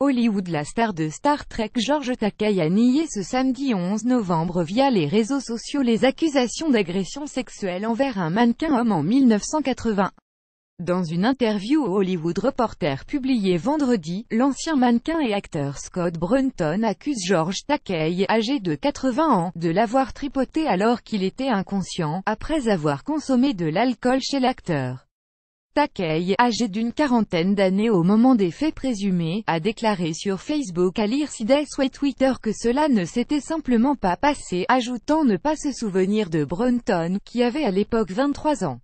Hollywood La star de Star Trek George Takei a nié ce samedi 11 novembre via les réseaux sociaux les accusations d'agression sexuelle envers un mannequin homme en 1980. Dans une interview au Hollywood Reporter publiée vendredi, l'ancien mannequin et acteur Scott Brunton accuse George Takei, âgé de 80 ans, de l'avoir tripoté alors qu'il était inconscient, après avoir consommé de l'alcool chez l'acteur. Takei, âgé d'une quarantaine d'années au moment des faits présumés, a déclaré sur Facebook à lire et Twitter que cela ne s'était simplement pas passé, ajoutant ne pas se souvenir de Brunton, qui avait à l'époque 23 ans.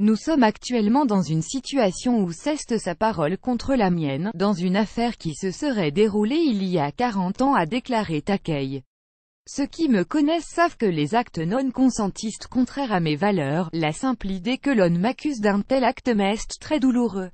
Nous sommes actuellement dans une situation où ceste sa parole contre la mienne, dans une affaire qui se serait déroulée il y a 40 ans a déclaré Takei. Ceux qui me connaissent savent que les actes non consentistes contraires à mes valeurs, la simple idée que l'on m'accuse d'un tel acte m'est très douloureux.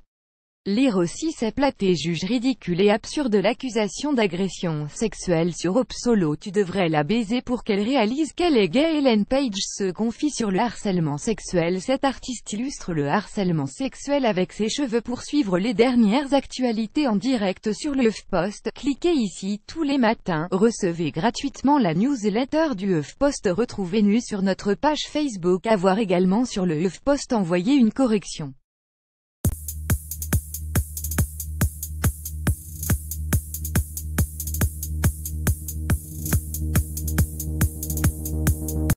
Lire aussi ces platés juge ridicule et absurde l'accusation d'agression sexuelle sur Hope Solo tu devrais la baiser pour qu'elle réalise qu'elle est gay. Ellen Page se confie sur le harcèlement sexuel. Cet artiste illustre le harcèlement sexuel avec ses cheveux pour suivre les dernières actualités en direct sur le HuffPost, cliquez ici tous les matins, recevez gratuitement la newsletter du HuffPost retrouvez-nous sur notre page Facebook. À voir également sur le HuffPost envoyez une correction